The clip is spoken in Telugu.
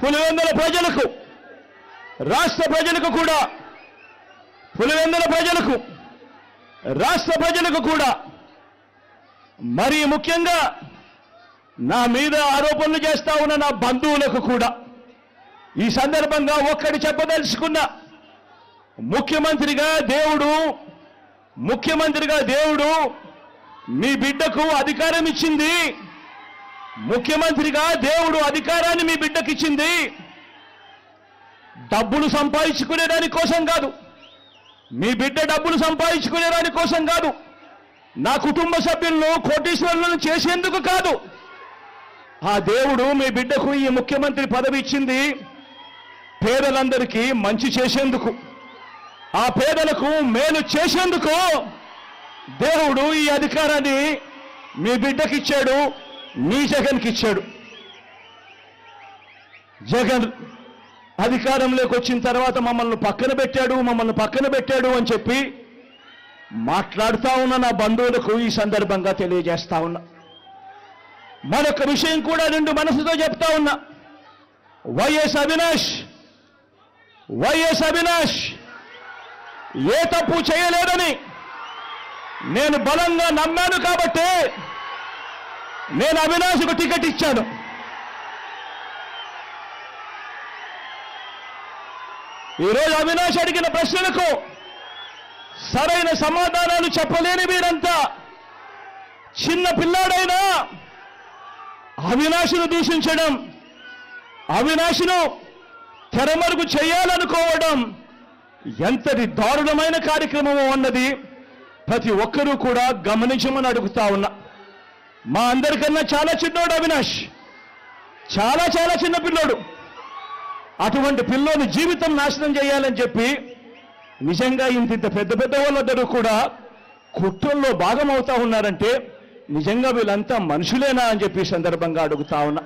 పులివెందుల ప్రజలకు రాష్ట్ర ప్రజలకు కూడా పులివెందుల ప్రజలకు రాష్ట్ర ప్రజలకు కూడా మరి ముఖ్యంగా నా మీద ఆరోపణలు చేస్తా ఉన్న నా బంధువులకు కూడా ఈ సందర్భంగా ఒక్కటి చెప్పదలుచుకున్నా ముఖ్యమంత్రిగా దేవుడు ముఖ్యమంత్రిగా దేవుడు మీ బిడ్డకు అధికారం ఇచ్చింది. ముఖ్యమంత్రిగా దేవుడు అధికారాన్ని మీ బిడ్డకిచ్చింది. డబ్బులు సంపాదించుకునే దాని కోసం కాదు. మీ బిడ్డ డబ్బులు సంపాదించుకునే దాని కోసం కాదు. నా కుటుంబ సభ్యులను కోటీశ్వరులను చేసేందుకు కాదు. ఆ దేవుడు మీ బిడ్డకు ఈ ముఖ్యమంత్రి పదవి ఇచ్చింది పేదలందరికీ మంచి చేసేందుకు. ఆ పేదలకు మేలు చేసేందుకు దేవుడు ఈ అధికారాన్ని మీ బిడ్డకిచ్చాడు. మీ జగన్కి ఇచ్చాడు. జగన్ అధికారంలోకి వచ్చిన తర్వాత మమ్మల్ని పక్కన పెట్టాడు మమ్మల్ని పక్కన పెట్టాడు అని చెప్పి మాట్లాడుతా ఉన్న నా బంధువులకు ఈ సందర్భంగా తెలియజేస్తా ఉన్నా. మరొక విషయం కూడా రెండు మనసుతో చెప్తా ఉన్నా. Y S Avinash Y S Avinash ఏ తప్పు చేయలేదని నేను బలంగా నమ్మాను కాబట్టి నేను అవినాష్కు టికెట్ ఇచ్చాను. ఈరోజు అవినాష్ అడిగిన ప్రశ్నలకు సరైన సమాధానాలు చెప్పలేని మీరంతా చిన్న పిల్లాడైనా అవినాశును దూషించడం అవినాశును తెరమరుగు చేయాలనుకోవడం ఎంతటి దారుణమైన కార్యక్రమం అన్నది ప్రతి ఒక్కరూ కూడా గమనించమని అడుగుతా ఉన్నా. మా అందరికన్నా చాలా చిన్నోడు అవినాష్. చాలా చాలా చిన్న పిల్లోడు. అటువంటి పిల్లోని జీవితం నాశనం చేయాలని చెప్పి నిజంగా ఇంత ఇంత పెద్ద పెద్ద వాళ్ళందరూ కూడా కుట్రల్లో భాగమవుతా ఉన్నారంటే నిజంగా వీళ్ళంతా మనుషులేనా అని చెప్పి సందర్భంగా అడుగుతా ఉన్నా.